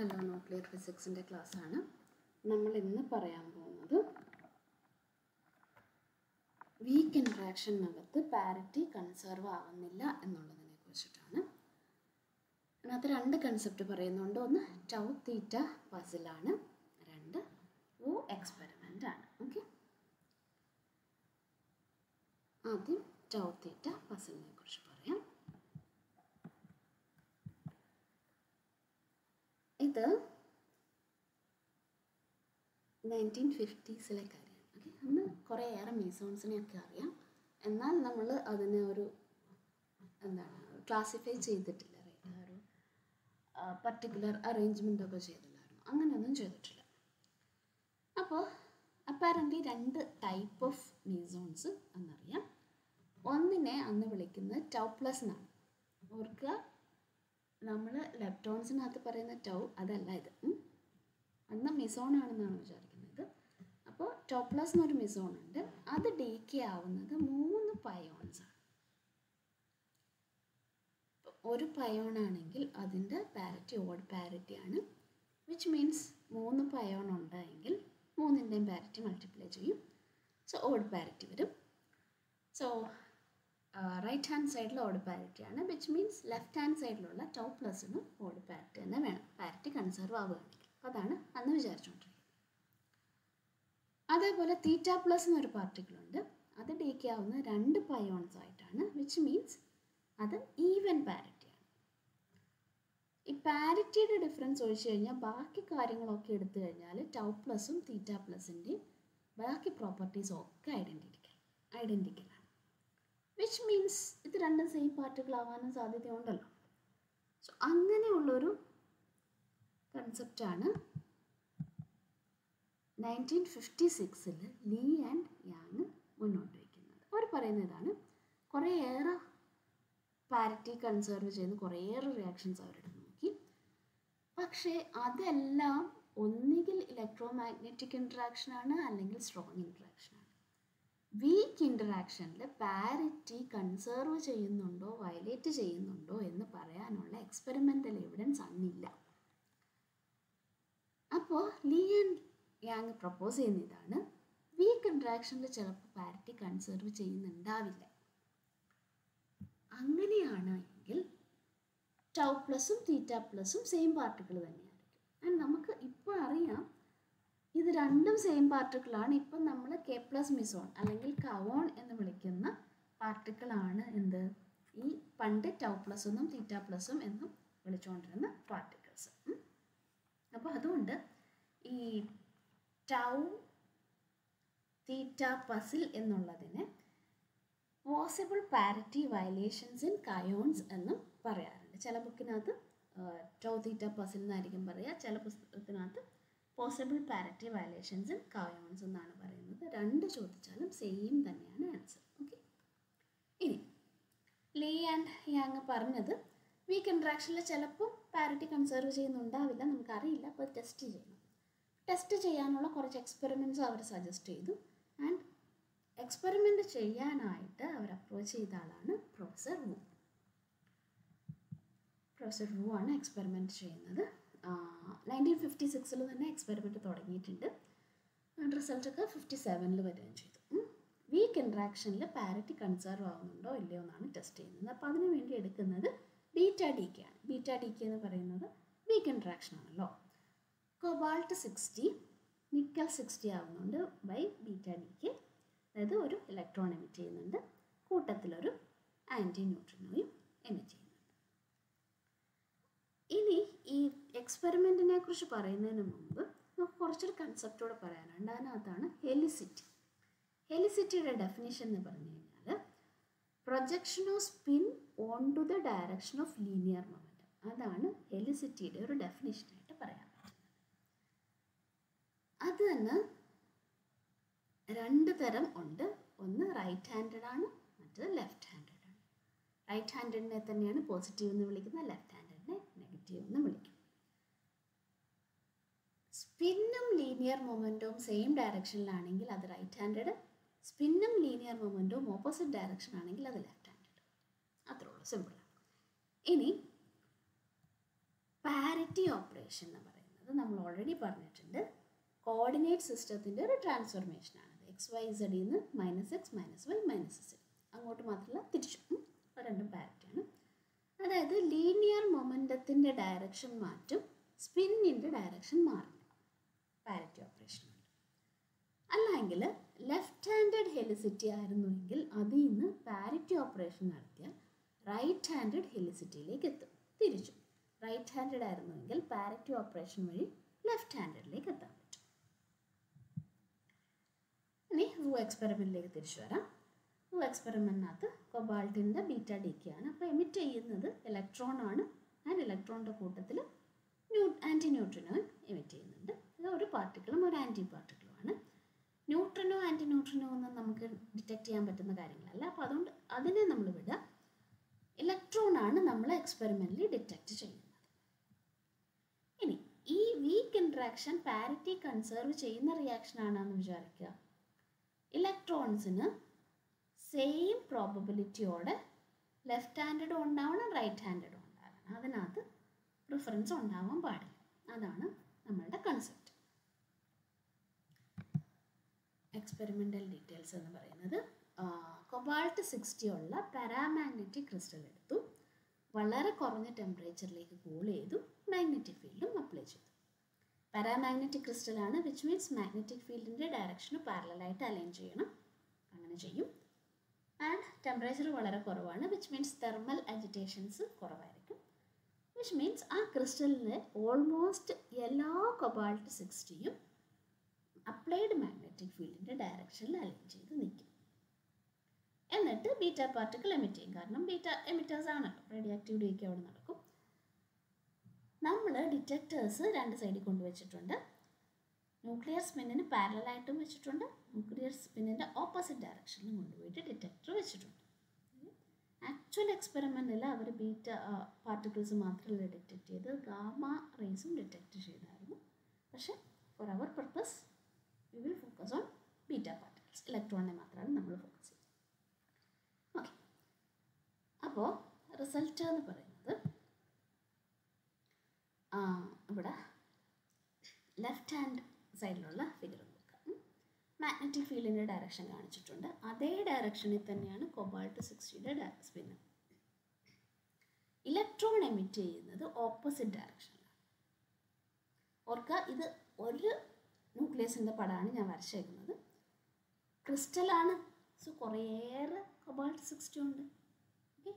Hello nuclear ഫിസിക്സിന്റെ ക്ലാസ്സാണ് നമ്മൾ ഇന്ന് പറയാൻ പോകുന്നത് വീക്ക് ഇൻട്രാക്ഷനകത്ത് പാരിറ്റി കൺസേർവ് ആവുന്നില്ല എന്നുള്ളതിനെ കുറിച്ചിട്ടാണ്. അതിനകത്ത് രണ്ട് കൺസെപ്റ്റ് പറയുന്നുണ്ട്. ഒന്ന് ടൗ തീറ്റ പസിലാണ് രണ്ട് ഓ എക്സ്പെരിമെന്റ് ആണ്. ഓക്കെ ആദ്യം ടൗ തീറ്റ പസിലിനെ കുറിച്ച് ഇത് നയന്റീൻ ഫിഫ്റ്റീസിലെ കാര്യമാണ് ഓക്കെ അന്ന് കുറേയേറെ മീസോൺസിനെയൊക്കെ അറിയാം. എന്നാൽ നമ്മൾ അതിനെ ഒരു എന്താണ് ക്ലാസിഫൈ ചെയ്തിട്ടില്ല. ഒരു പർട്ടിക്കുലർ അറേഞ്ച്മെന്റ് ഒക്കെ ചെയ്തില്ലായിരുന്നു. അങ്ങനെയൊന്നും ചെയ്തിട്ടില്ല. അപ്പോൾ അപ്പാരന്റ് രണ്ട് ടൈപ്പ് ഓഫ് മീസോൺസ് എന്നറിയാം. ഒന്നിനെ അന്ന് വിളിക്കുന്നത് ടൗപ്ലസ് എന്നാണ്. ഓർക്കുക നമ്മൾ ലെപ്റ്റോൺസിനകത്ത് പറയുന്ന ടൗ അതല്ല ഇത്. അന്ന് മിസോൺ ആണെന്നാണ് വിചാരിക്കുന്നത്. അപ്പോൾ ടോപ്ലസ് എന്നൊരു മിസോൺ ഉണ്ട്. അത് ഡീക്കെ ആവുന്നത് മൂന്ന് പയോൺസ് ആണ്. ഒരു പയോൺ ആണെങ്കിൽ അതിന്റെ പാരറ്റി ഓഡ് പാരറ്റി ആണ്. വിച്ച് മീൻസ് മൂന്ന് പയോൺ ഉണ്ടെങ്കിൽ മൂന്നിന്റെയും പാരറ്റി മൾട്ടിപ്ലൈ ചെയ്യും. സോ ഓഡ് പാരറ്റി വരും. സോ റൈറ്റ് ഹാൻഡ് സൈഡിൽ ഓഡ് ആണ് വിച്ച് മീൻസ് ലെഫ്റ്റ് ഹാൻഡ് സൈഡിലുള്ള ടൗ പ്ലസിനും ഓഡ് പാരിറ്റി തന്നെ വേണം. പാരിറ്റി കൺസർവ് ആവുകയാണെങ്കിൽ. അതാണ് അന്ന് വിചാരിച്ചുകൊണ്ടിരിക്കുന്നത് അതേപോലെ തീറ്റ പ്ലസ് എന്നൊരു പാർട്ടിക്കിൾ ഉണ്ട്. അത് ഡീക്കെ ആവുന്ന രണ്ട് പയോൺസ് ആയിട്ടാണ് വിച്ച് മീൻസ് അത് ഈവൻ പാരിറ്റിയാണ് ഈ പാരിറ്റിയുടെ ഡിഫറൻസ് ഒഴിച്ചു കഴിഞ്ഞാൽ ബാക്കി കാര്യങ്ങളൊക്കെ എടുത്തു കഴിഞ്ഞാൽ ടൗ പ്ലസും തീറ്റ പ്ലസിന്റെയും ബാക്കി പ്രോപ്പർട്ടീസും ഒക്കെ ഐഡന്റിക്കൽ ഐഡന്റിക്കലാണ് വിച്ച് മീൻസ് ഇത് രണ്ടും സെയിം പാർട്ടിക്കിൾ ആവാനും സാധ്യതയുണ്ടല്ലോ. സോ അങ്ങനെയുള്ളൊരു കൺസെപ്റ്റാണ് നയന്റീൻ ഫിഫ്റ്റി സിക്സിൽ ലീ ആൻഡ് യാങ് മുന്നോട്ട് വയ്ക്കുന്നത് അവർ പറയുന്ന ഇതാണ് കുറേയേറെ പാരിറ്റി കൺസേർവ് ചെയ്യുന്ന കുറേയേറെ റിയാക്ഷൻസ് അവരുടെ നോക്കി. പക്ഷേ അതെല്ലാം ഒന്നുകിൽ ഇലക്ട്രോ മാഗ്നറ്റിക് ഇൻട്രാക്ഷൻ ആണ് അല്ലെങ്കിൽ സ്ട്രോങ് ഇൻട്രാക്ഷൻ ആണ്. വീക്ക് ഇൻട്രാക്ഷനിൽ പാരിറ്റി കൺസേർവ് ചെയ്യുന്നുണ്ടോ വയലേറ്റ് ചെയ്യുന്നുണ്ടോ എന്ന് പറയാനുള്ള എക്സ്പെരിമെന്റൽ എവിഡൻസ് അന്നില്ല. അപ്പോൾ ലീ ആൻഡ് യാങ് പ്രപ്പോസ് ചെയ്യുന്ന ഇതാണ് വീക്ക് ഇൻട്രാക്ഷനിൽ ചിലപ്പോൾ പാരിറ്റി കൺസേർവ് ചെയ്യുന്നുണ്ടാവില്ല. അങ്ങനെയാണെങ്കിൽ ടൗ പ്ലസും തീറ്റ പ്ലസും സെയിം പാർട്ടിക്കിൾ തന്നെയായിരിക്കും. ആൻഡ് നമുക്ക് ഇപ്പോൾ അറിയാം ഇത് രണ്ടും സെയിം പാർട്ടിക്കിളാണ് ഇപ്പം നമ്മൾ കെ പ്ലസ് മിസോൺ അല്ലെങ്കിൽ കവോൺ എന്ന് വിളിക്കുന്ന പാർട്ടിക്കിളാണ് എന്ത്? ഈ പണ്ട് ടൗ പ്ലസ് എന്നും തീറ്റ പ്ലസും എന്നും വിളിച്ചുകൊണ്ടിരുന്ന പാർട്ടിക്കിൾസ് അപ്പോൾ അതുകൊണ്ട് ഈ ടൗ തീറ്റ പസിൽ എന്നുള്ളതിന് possible parity violations in kaons എന്നും പറയാറുണ്ട്. ചില ബുക്കിനകത്ത് ടൗ തീറ്റ പസിൽ എന്നായിരിക്കും പറയുക ചില പുസ്തകത്തിനകത്ത് possible parity violations in kaons എന്നാണ് പറയുന്നത്. രണ്ട് ചോദിച്ചാലും സെയിം തന്നെയാണ് ആൻസർ ഓക്കെ ഇനി ലേ ആൻഡ് യാങ് പറഞ്ഞത് വീക്ക് ഇൻട്രാക്ഷനിൽ ചിലപ്പോൾ പാരറ്റി കൺസർവ് ചെയ്യുന്നുണ്ടാവില്ല നമുക്കറിയില്ല അപ്പോൾ ടെസ്റ്റ് ചെയ്യണം. ടെസ്റ്റ് ചെയ്യാനുള്ള കുറച്ച് എക്സ്പെരിമെന്റ്സ് അവർ സജസ്റ്റ് ചെയ്തു. ആൻഡ് എക്സ്പെരിമെന്റ് ചെയ്യാനായിട്ട് അവർ അപ്രോച്ച് ചെയ്ത ആളാണ് പ്രൊഫസർ വു പ്രൊഫസർ വു ആണ് എക്സ്പെരിമെന്റ് ചെയ്യുന്നത്. നയന്റീൻ ഫിഫ്റ്റി സിക്സിൽ തന്നെ എക്സ്പെരിമെന്റ് തുടങ്ങിയിട്ടുണ്ട്. റിസൾട്ടൊക്കെ ഫിഫ്റ്റി സെവനിൽ വരികയും ചെയ്തു. വീക്ക് ഇൻട്രാക്ഷനിൽ പാരറ്റി കൺസർവ് ആവുന്നുണ്ടോ ഇല്ലയോ എന്നാണ് ടെസ്റ്റ് ചെയ്യുന്നത്. അപ്പോൾ അതിനു വേണ്ടി എടുക്കുന്നത് ബീറ്റ ഡി കെ ആണ്. ബീറ്റ ഡി കെ എന്ന് പറയുന്നത് വീക്ക് ഇൻട്രാക്ഷൻ ആണല്ലോ. കൊബാൾട്ട് സിക്സ്റ്റി നിക്കൽ സിക്സ്റ്റി ആവുന്നുണ്ട് ബൈ ബീറ്റ ഡി കെ അതായത് ഒരു ഇലക്ട്രോൺ എമിറ്റ് ചെയ്യുന്നുണ്ട്. കൂട്ടത്തിലൊരു ആന്റി ന്യൂട്രിനോയും എമിറ്റ് ചെയ്യുന്നുണ്ട്. ഇനി ഈ എക്സ്പെരിമെന്റിനെ കുറിച്ച് പറയുന്നതിന് മുമ്പ് നമുക്ക് കുറച്ചൊരു കൺസെപ്റ്റോടെ പറയാനുണ്ട്. അതിനകത്താണ് ഹെലിസിറ്റി ഹെലിസിറ്റിയുടെ ഡെഫിനിഷൻ എന്ന് പറഞ്ഞു കഴിഞ്ഞാൽ projection of spin on to the direction of linear momentum അതാണ് ഹെലിസിറ്റിയുടെ ഒരു ഡെഫിനേഷനായിട്ട് പറയാൻ പറ്റുന്നത്. അത് തന്നെ രണ്ട് തരം ഉണ്ട്. ഒന്ന് റൈറ്റ് ഹാൻഡഡ് ആണ് മറ്റത് ലെഫ്റ്റ് ഹാൻഡഡ് ആണ്. റൈറ്റ് ഹാൻഡഡിനെ തന്നെയാണ് പോസിറ്റീവ് എന്ന് വിളിക്കുന്നത് ലെഫ്റ്റ് ഹാൻഡഡിനെ നെഗറ്റീവ് എന്ന് വിളിക്കും സ്പിന്നും ലീനിയർ മൊമെന്റവും സെയിം ഡയറക്ഷനിലാണെങ്കിൽ അത് റൈറ്റ് ഹാൻഡഡ് സ്പിന്നും ലീനിയർ മൊമെന്റവും ഓപ്പോസിറ്റ് ഡയറക്ഷൻ ആണെങ്കിൽ അത് ലെഫ്റ്റ് ഹാൻഡഡ് അത്രേ ഉള്ളൂ. സിമ്പിളാണ് ഇനി പാരറ്റി ഓപ്പറേഷൻ എന്ന് പറയുന്നത് നമ്മൾ ഓൾറെഡി പറഞ്ഞിട്ടുണ്ട്. കോർഡിനേറ്റ് സിസ്റ്റത്തിന്റെ ഒരു ട്രാൻസ്ഫോർമേഷനാണ് എക്സ് വൈ സെഡിൽ നിന്ന് minus X minus Y minus Z അങ്ങോട്ട് മാത്രമല്ല തിരിച്ചും. രണ്ടും പാരിറ്റിയാണ് അതായത് ലീനിയർ മൊമെന്റത്തിന്റെ ഡയറക്ഷൻ മാറ്റും സ്പിന്നിന്റെ ഡയറക്ഷൻ മാറില്ല പാരിറ്റി ഓപ്പറേഷൻ കൊണ്ട് അല്ലെങ്കിൽ ലെഫ്റ്റ് ഹാൻഡഡ് ഹെലിസിറ്റി ആയിരുന്നുവെങ്കിൽ അതിൽ നിന്ന് പാരിറ്റി ഓപ്പറേഷൻ നടത്തിയാൽ റൈറ്റ് ഹാൻഡഡ് ഹെലിസിറ്റിയിലേക്ക് എത്തും തിരിച്ചു. റൈറ്റ് ഹാൻഡഡ് ആയിരുന്നുവെങ്കിൽ പാരറ്റി ഓപ്പറേഷൻ വഴി ലെഫ്റ്റ് ഹാൻഡഡിലേക്ക് എത്താൻ പറ്റും. ഇനി റൂ എക്സ്പെരിമെന്റിലേക്ക് തിരിച്ചു വരാം. റൂ എക്സ്പെരിമെന്റിനകത്ത് കൊബാൾട്ടിന്റെ ബീറ്റ ഡി കെ ആണ്. അപ്പോൾ എമിറ്റ് ചെയ്യുന്നത് ഇലക്ട്രോൺ ആണ് ആൻഡ് ഇലക്ട്രോണിന്റെ കൂട്ടത്തിൽ ന്യൂ ആന്റി ന്യൂട്രിനോൺ എമിറ്റ് ചെയ്യുന്നുണ്ട്. ഒരു പാർട്ടിക്കിളും ഒരു ആന്റി പാർട്ടിക്കിളുമാണ് ന്യൂട്രിനോ ആന്റി ന്യൂട്രിനോ ഒന്നും നമുക്ക് ഡിറ്റക്ട് ചെയ്യാൻ പറ്റുന്ന കാര്യങ്ങളല്ല. അപ്പോൾ അതുകൊണ്ട് അതിനെ നമ്മൾ വിടുക ഇലക്ട്രോൺ ആണ് നമ്മൾ എക്സ്പെരിമെന്റിൽ ഡിറ്റക്ട് ചെയ്യുന്നത്. ഇനി ഈ വീക്ക് ഇൻട്രാക്ഷൻ പാരിറ്റി കൺസേർവ് ചെയ്യുന്ന റിയാക്ഷൻ ആണെന്ന് വിചാരിക്കുക ഇലക്ട്രോൺസിന് സെയിം പ്രോബബിലിറ്റിയോടെ ലെഫ്റ്റ് ഹാൻഡഡും ഉണ്ടാവണം റൈറ്റ് ഹാൻഡഡും ഉണ്ടാവണം. അതിനകത്ത് പ്രിഫറൻസ് ഉണ്ടാവാൻ പാടില്ല. അതാണ് നമ്മളുടെ കൺസെപ്റ്റ് എക്സ്പെരിമെന്റൽ ഡീറ്റെയിൽസ് എന്ന് പറയുന്നത് കൊബാൾട്ട് സിക്സ്റ്റി ഉള്ള പാരാമാഗ്നറ്റിക് ക്രിസ്റ്റൽ എടുത്തു വളരെ കുറഞ്ഞ ടെമ്പറേച്ചറിലേക്ക് കൂൾ ചെയ്തു മാഗ്നറ്റിക് ഫീൽഡും അപ്ലൈ ചെയ്തു. പാരാമാഗ്നറ്റിക് ക്രിസ്റ്റലാണ് വിച്ച് മീൻസ് മാഗ്നറ്റിക് ഫീൽഡിന്റെ ഡയറക്ഷന് പാരലായിട്ട് അലൈൻ ചെയ്യണം. അങ്ങനെ ചെയ്യും. ആൻഡ് ടെമ്പറേച്ചർ വളരെ കുറവാണ് വിച്ച് മീൻസ് തെർമൽ അജിറ്റേഷൻസ് കുറവായിരിക്കും. വിച്ച് മീൻസ് ആ ക്രിസ്റ്റലിലെ ഓൾമോസ്റ്റ് എല്ലാ കൊബാൾട്ട് സിക്സ്റ്റിയും അപ്ലൈഡ് മാഗ്നറ്റിക് ഫീൽഡിന്റെ ഡയറക്ഷനിൽ അലൈൻ ചെയ്ത് നിൽക്കും. എന്നിട്ട് ബീറ്റ പാർട്ടിക്കിൾ എമിറ്റ് ചെയ്യും കാരണം ബീറ്റ എമിറ്റേഴ്സ് ആണല്ലോ. റേഡിയോ ആക്ടിവിറ്റി അവിടെ നടക്കും. നമ്മൾ ഡിറ്റക്ടേഴ്സ് രണ്ട് സൈഡിൽ കൊണ്ടുവച്ചിട്ടുണ്ട് ന്യൂക്ലിയർ സ്പിന്നിന് പാരലായിട്ടും വെച്ചിട്ടുണ്ട്. ന്യൂക്ലിയർ സ്പിന്നിന്റെ ഓപ്പോസിറ്റ് ഡയറക്ഷനിലും കൊണ്ടുപോയിട്ട് ഡിറ്റക്ടർ വെച്ചിട്ടുണ്ട്. ആക്ച്വൽ എക്സ്പെരിമെന്റിൽ അവർ ബീറ്റ പാർട്ടിക്കിൾസ് മാത്രമല്ല ഡിറ്റക്ട് ചെയ്ത് ഗാമ റേസും ഡിറ്റക്ട് ചെയ്തായിരുന്നു. പക്ഷേ for our purpose we will focus on beta particles ഇലക്ട്രോണിനെ മാത്രമാണ് നമ്മൾ ഫോക്കസ് ചെയ്യുന്നത്. ഓക്കെ അപ്പോൾ റിസൾട്ട് എന്ന് പറയുന്നത് ഇവിടെ ലെഫ്റ്റ് ഹാൻഡ് സൈഡിലുള്ള ഫിഗർ നോക്കാം. മാഗ്നറ്റിക് ഫീൽഡിന്റെ ഡയറക്ഷൻ കാണിച്ചിട്ടുണ്ട്. അതേ ഡയറക്ഷനിൽ തന്നെയാണ് കൊബാൾട്ട് സിക്സ്റ്റിയുടെ സ്പിന്ന് ഇലക്ട്രോൺ എമിറ്റ് ചെയ്യുന്നത് ഓപ്പോസിറ്റ് ഡയറക്ഷനിലാണ് ഓർക്കുക ഇത് ഒരു ന്യൂക്ലിയസിന്റെ പടമാണ് ഞാൻ വരച്ചേക്കുന്നത്. ക്രിസ്റ്റലാണ്. സോ കുറേയേറെ കൊബാൾട്ട് സിക്സ്റ്റി ഉണ്ട്. ഓക്കെ.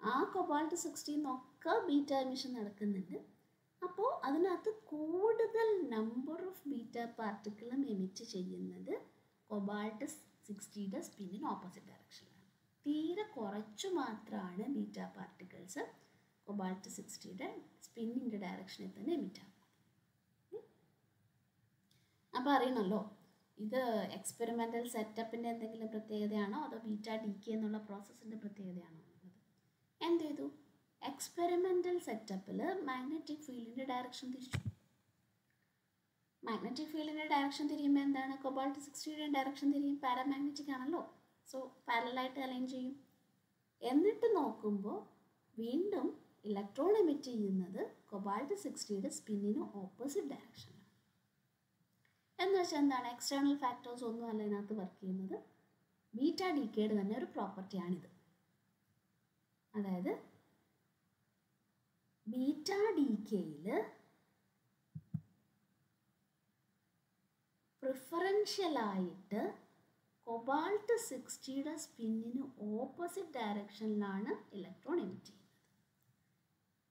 ആ കൊബാൾട്ട് സിക്സ്റ്റിയിൽ ഒക്കെ ബീറ്റ എമിഷൻ നടക്കുന്നുണ്ട്. അപ്പോൾ അതിനകത്ത് കൂടുതൽ നമ്പർ ഓഫ് ബീറ്റ പാർട്ടിക്കിളും എമിറ്റ് ചെയ്യുന്നത് കൊബാൾട്ട് സിക്സ്റ്റിയുടെ സ്പിന്നിന് ഓപ്പോസിറ്റ് ഡയറക്ഷനിലാണ്. തീരെ കുറച്ചു മാത്രമാണ് ബീറ്റ പാർട്ടിക്കിൾസ് കൊബാൾട്ട് സിക്സ്റ്റിയുടെ സ്പിന്നിന്റെ ഡയറക്ഷനിൽ തന്നെ എമിറ്റ് അപ്പോൾ അറിയണമല്ലോ ഇത് എക്സ്പെരിമെന്റൽ സെറ്റപ്പിന്റെ എന്തെങ്കിലും പ്രത്യേകതയാണോ അതോ ബീറ്റ ഡി കെ എന്നുള്ള പ്രോസസ്സിന്റെ പ്രത്യേകതയാണോ എന്നുള്ളത്? എന്ത് ചെയ്തു? എക്സ്പെരിമെന്റൽ സെറ്റപ്പിൽ മാഗ്നറ്റിക് ഫീൽഡിന്റെ ഡയറക്ഷൻ തിരിച്ചു. മാഗ്നറ്റിക് ഫീൽഡിന്റെ ഡയറക്ഷൻ തിരിയുമ്പോൾ എന്താണ്? കൊബാൾട്ട് സിക്സ്റ്റിയുടെ ഡയറക്ഷൻ തിരിയും പാരാമാഗ്നറ്റിക് ആണല്ലോ. സോ പാരലായിട്ട് അലൈൻ ചെയ്യും. എന്നിട്ട് നോക്കുമ്പോൾ വീണ്ടും ഇലക്ട്രോൺ എമിറ്റ് ചെയ്യുന്നത് കൊബാൾട്ട് സിക്സ്റ്റിയുടെ സ്പിന്നിന് ഓപ്പോസിറ്റ് ഡയറക്ഷനിലാണ് എന്ന് വെച്ചാൽ എന്താണ് എക്സ്റ്റേണൽ ഫാക്ടേഴ്സ് ഒന്നും അല്ല ഇതിനകത്ത് വർക്ക് ചെയ്യുന്നത്. ബീറ്റ ഡിക്കേഡ് തന്നെ ഒരു പ്രോപ്പർട്ടിയാണിത് അതായത് ബീറ്റ ഡി കെയിൽ പ്രിഫറൻഷ്യലായിട്ട് കൊബാൾട്ട് സിക്സ്റ്റിയുടെ സ്പിന്നിന് ഓപ്പോസിറ്റ് ഡയറക്ഷനിലാണ് ഇലക്ട്രോൺ എമിറ്റ് ചെയ്യുന്നത്.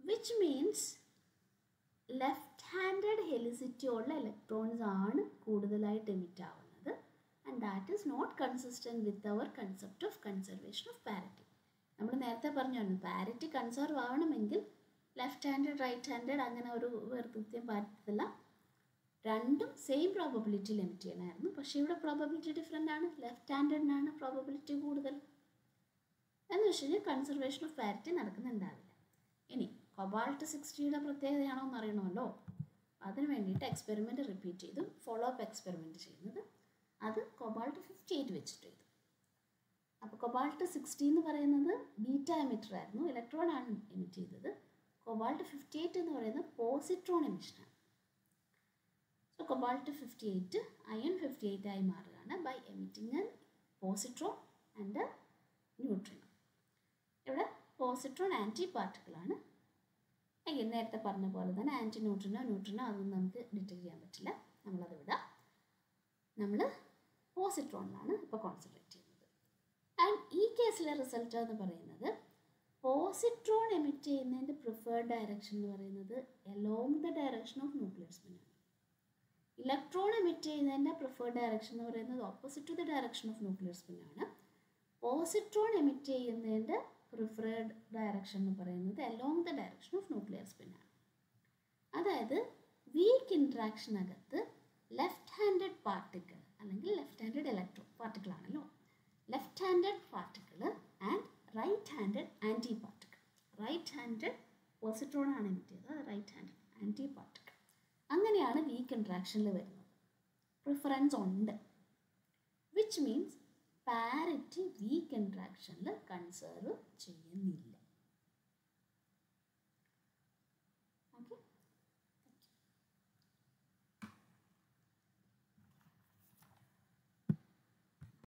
Which means left handed helicity ഉള്ള ഇലക്ട്രോൺസ് ആണ് കൂടുതലായിട്ട് എമിറ്റ് ആവുന്നത്. And that is not consistent with our concept of conservation of parity നമ്മൾ നേരത്തെ പറഞ്ഞു പാരറ്റി കൺസർവ് ആവണമെങ്കിൽ ലെഫ്റ്റ് ഹാൻഡഡ് റൈറ്റ് ഹാൻഡഡ് അങ്ങനെ ഒരു വേർതിരിക്കാൻ പറ്റത്തില്ല. രണ്ടും സെയിം പ്രോബബിലിറ്റി ലിമിറ്റ് ചെയ്യണമായിരുന്നു. പക്ഷേ ഇവിടെ പ്രോബബിലിറ്റി ഡിഫറെന്റ് ആണ്. ലെഫ്റ്റ് ഹാൻഡഡിനാണ് പ്രോബബിലിറ്റി കൂടുതൽ. എന്ന് വെച്ച് കഴിഞ്ഞാൽ കൺസർവേഷൻ ഓഫ് പാരിറ്റി നടക്കുന്നുണ്ടാവില്ല. ഇനി കൊബാൾട്ട് സിക്സ്റ്റിയുടെ പ്രത്യേകതയാണോ എന്ന് അറിയണമല്ലോ? അതിന് വേണ്ടിയിട്ട് എക്സ്പെരിമെന്റ് റിപ്പീറ്റ് ചെയ്തു ഫോളോ അപ്പ് എക്സ്പെരിമെന്റ് ചെയ്യുന്നത്. അത് കൊബാൾട്ട് ഫിഫ്റ്റി എയ്റ്റ് വെച്ചിട്ട് ചെയ്തു. അപ്പോൾ കൊബാൾട്ട് സിക്സ്റ്റി എന്ന് പറയുന്നത് ബീറ്റ എമിറ്റർ ആയിരുന്നു ഇലക്ട്രോൺ ആണ് എമിറ്റ് ചെയ്തത്. കൊബാൾട്ട് ഫിഫ്റ്റി എയ്റ്റ് എന്ന് പറയുന്നത് positron എമിഷനാണ് so cobalt fifty eight iron fifty eight ആയി മാറുകയാണ് by emitting positron and neutrino ഇവിടെ പോസിട്രോൺ ആന്റി പാർട്ടിക്കിളാണ് എങ്കിൽ നേരത്തെ പറഞ്ഞ പോലെ തന്നെ ആന്റി ന്യൂട്രിനോ ന്യൂട്രിനോ അതൊന്നും നമുക്ക് ഡിറ്റക്ട് ചെയ്യാൻ പറ്റില്ല. നമ്മളത് വിടാം. നമ്മൾ പോസിട്രോണിലാണ് ഇപ്പോൾ കോൺസെൻട്രേറ്റ് ചെയ്യുന്നത്. ആൻഡ് ഈ കേസിലെ റിസൾട്ട് എന്ന് പറയുന്നത് പോസിട്രോൺ എമിറ്റ് ചെയ്യുന്നതിന്റെ പ്രിഫേർഡ് ഡയറക്ഷൻ എന്ന് പറയുന്നത് along the direction of nuclear spin ആണ്. ഇലക്ട്രോൺ എമിറ്റ് ചെയ്യുന്നതിന്റെ പ്രിഫേർഡ് ഡയറക്ഷൻ എന്ന് പറയുന്നത് opposite to the direction of nuclear spin ആണ്. പോസിട്രോൺ എമിറ്റ് ചെയ്യുന്നതിന്റെ പ്രിഫേർഡ് ഡയറക്ഷൻ എന്ന് പറയുന്നത് along the direction of nuclear സ്പിന്നാണ് അതായത് വീക്ക് ഇൻട്രാക്ഷനകത്ത് ലെഫ്റ്റ് ഹാൻഡഡ് പാർട്ടിക്കിൾ അല്ലെങ്കിൽ ലെഫ്റ്റ് ഹാൻഡഡ് ഇലക്ട്രോ പാർട്ടിക്കിൾ ആണല്ലോ. Left handed particle and right handed anti particle right handed positron ആണ് emit ചെയ്തത് റൈറ്റ് ഹാൻഡഡ് ആന്റി പാർട്ടിക്കിൾ അങ്ങനെയാണ് weak ഇൻട്രാക്ഷനിൽ വരുന്നത്. പ്രിഫറൻസ് ഉണ്ട്. വിച്ച് മീൻസ് പാരിറ്റി വീക്ക് ഇൻട്രാക്ഷനിൽ കൺസേർവ് ചെയ്യുന്നില്ല.